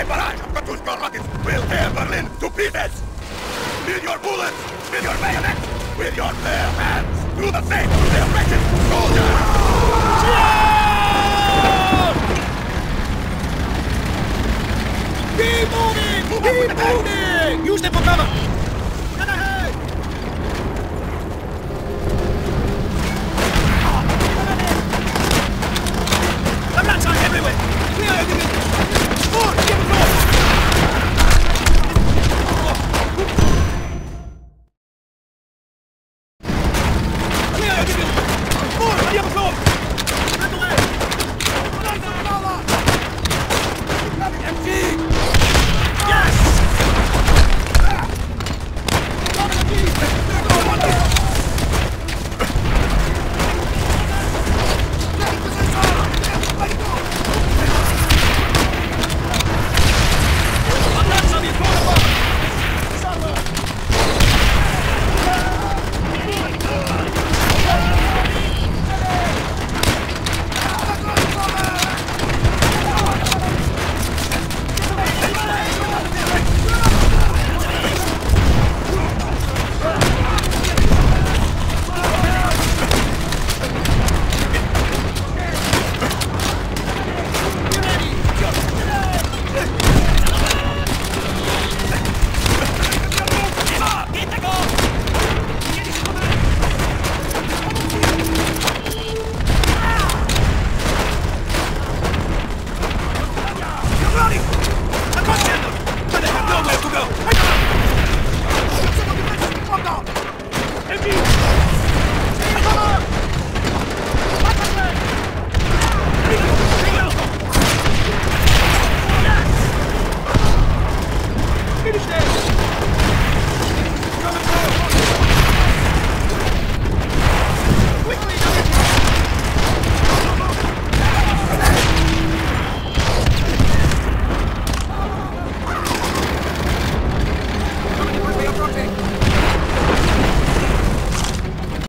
A barrage of Katyusha rockets will tear Berlin to pieces! With your bullets, with your bayonets, with your bare hands, do the same to their wretched soldiers! Keep moving! Keep moving! Use them for cover!